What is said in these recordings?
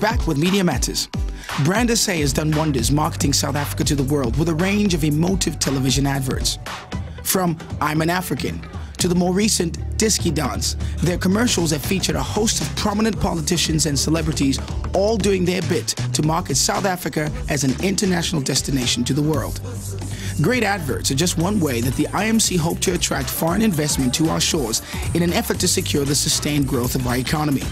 back with Media Matters. Brand SA has done wonders marketing South Africa to the world with a range of emotive television adverts. From I'm an African to the more recent Diski Dance, their commercials have featured a host of prominent politicians and celebrities all doing their bit to market South Africa as an international destination to the world. Great adverts are just one way that the IMC hope to attract foreign investment to our shores in an effort to secure the sustained growth of our economy.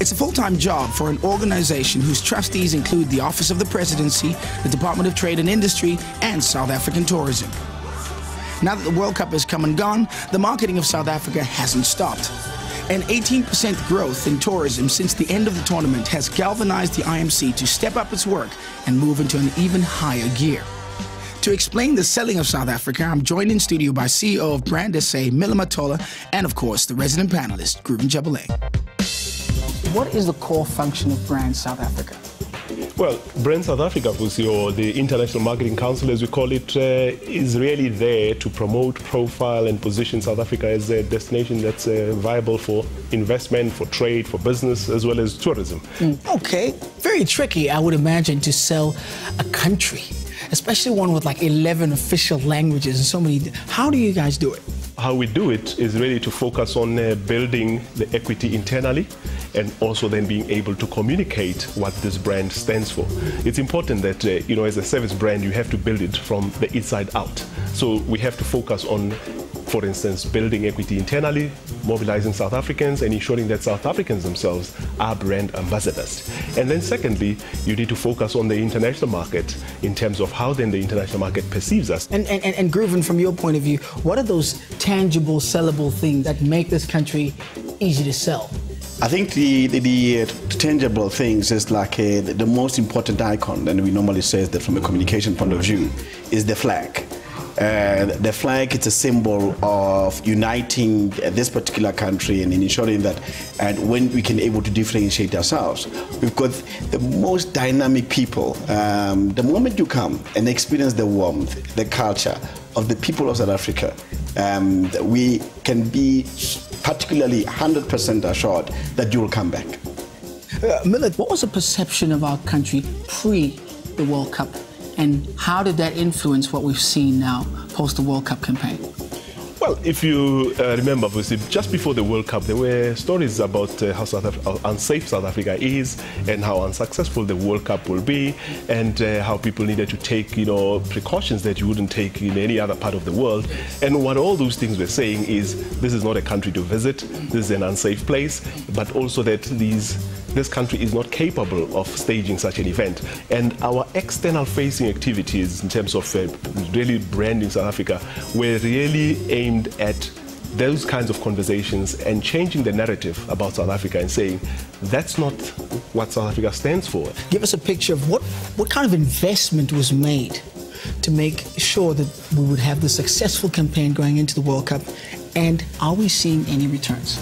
It's a full-time job for an organization whose trustees include the Office of the Presidency, the Department of Trade and Industry, and South African Tourism. Now that the World Cup has come and gone, the marketing of South Africa hasn't stopped. An 18% growth in tourism since the end of the tournament has galvanized the IMC to step up its work and move into an even higher gear. To explain the selling of South Africa, I'm joined in studio by CEO of Brand SA, Miller Matola, and of course, the resident panelist, Groovin Nchabeleng. What is the core function of Brand South Africa? Well, Brand South Africa, Vusi, or the International Marketing Council, as we call it, uh, is really there to promote, profile, and position South Africa as a destination that's uh, viable for investment, for trade, for business, as well as tourism. Mm. Okay, very tricky, I would imagine, to sell a country, especially one with like 11 official languages and so many. How do you guys do it? How we do it is really to focus on uh, building the equity internally and also then being able to communicate what this brand stands for. It's important that, uh, you know, as a service brand, you have to build it from the inside out. So we have to focus on for instance, building equity internally, mobilizing South Africans, and ensuring that South Africans themselves are brand ambassadors. And then secondly, you need to focus on the international market in terms of how then the international market perceives us. And, and, and, and Groovin, from your point of view, what are those tangible, sellable things that make this country easy to sell? I think the, the, the, tangible things is like uh, the, most important icon, and we normally say that from a communication point of view, is the flag. Uh, the flag is a symbol of uniting this particular country and ensuring that and when we can able to differentiate ourselves we've got the most dynamic people um, the moment you come and experience the warmth the culture of the people of south africa um, we can be particularly 100% assured that you will come back. Uh, Miller, what was the perception of our country pre the World Cup, and how did that influence what we've seen now post the World Cup campaign? Well, if you uh, remember, just before the World Cup, there were stories about uh, how, how unsafe South Africa is and how unsuccessful the World Cup will be and uh, how people needed to take, you know, precautions that you wouldn't take in any other part of the world. And what all those things were saying is this is not a country to visit, this is an unsafe place, but also that these this country is not capable of staging such an event. And our external facing activities in terms of uh, really branding South Africa were really aimed at those kinds of conversations and changing the narrative about South Africa and saying that's not what South Africa stands for. Give us a picture of what, what kind of investment was made to make sure that we would have the successful campaign going into the World Cup and are we seeing any returns?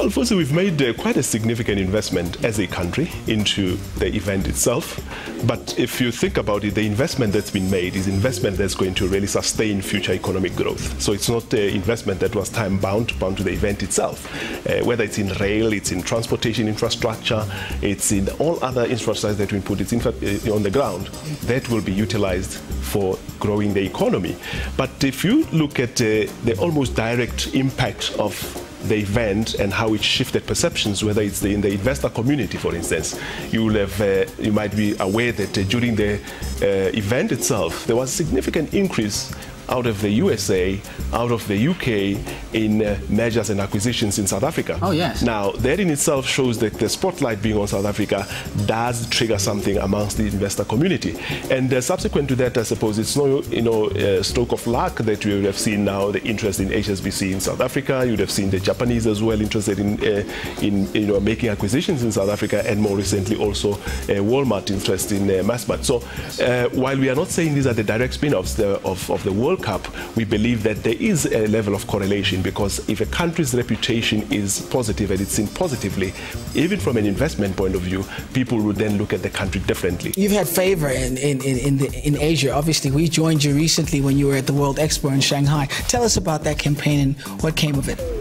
Well, firstly, we've made uh, quite a significant investment as a country into the event itself. But if you think about it, the investment that's been made is investment that's going to really sustain future economic growth. So it's not an investment that was time bound, bound to the event itself. Uh, whether it's in rail, it's in transportation infrastructure, it's in all other infrastructure that we put uh, on the ground, that will be utilized for growing the economy. But if you look at uh, the almost direct impact of the event and how it shifted perceptions, whether it's the, in the investor community, for instance. You will have, uh, you might be aware that uh, during the uh, event itself, there was a significant increase out of the USA, out of the UK in uh, mergers and acquisitions in South Africa. Oh, yes. Now, that in itself shows that the spotlight being on South Africa does trigger something amongst the investor community. And uh, subsequent to that, I suppose it's no you know, uh, stroke of luck that we would have seen now the interest in HSBC in South Africa. You would have seen the Japanese as well interested in, uh, in you know, making acquisitions in South Africa, and more recently also uh, Walmart interest in uh, Massmart. So uh, while we are not saying these are the direct spin-offs of, of the World Cup, we believe that there is a level of correlation because if a country's reputation is positive and it's seen positively, even from an investment point of view, people would then look at the country differently. You've had favor in, in, in, the, in Asia. Obviously, we joined you recently when you were at the World Expo in Shanghai. Tell us about that campaign and what came of it.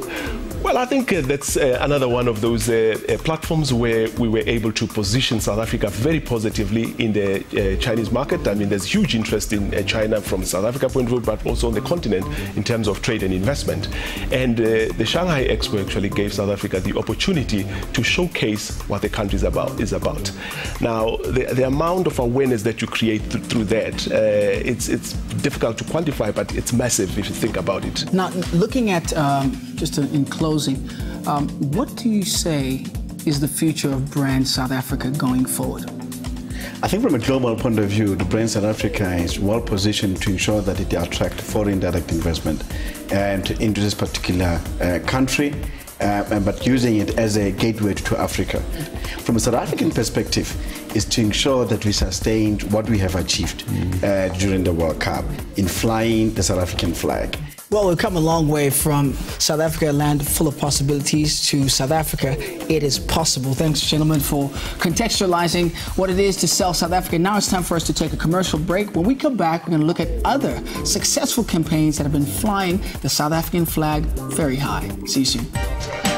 Well, I think uh, that's uh, another one of those uh, uh platforms where we were able to position South Africa very positively in the uh, Chinese market. I mean, there's huge interest in uh, China from South Africa point of view, but also on the continent in terms of trade and investment. And the Shanghai Expo actually gave South Africa the opportunity to showcase what the country is about. Is about. Now, the, the amount of awareness that you create th- through that, it's it's difficult to quantify, but it's massive if you think about it. Now, looking at um, just in closing, um, what do you say is the future of brand South Africa going forward? I think from a global point of view, the brand South Africa is well positioned to ensure that it attracts foreign direct investment and into this particular uh, country. Uh, but using it as a gateway to Africa. From a South African perspective, is to ensure that we sustained what we have achieved uh, during the World Cup in flying the South African flag. Well, we've come a long way from South Africa, a land full of possibilities, to South Africa, it is possible. Thanks, gentlemen, for contextualizing what it is to sell South Africa. Now it's time for us to take a commercial break. When we come back, we're going to look at other successful campaigns that have been flying the South African flag very high. See you soon. Right.